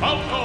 Oh.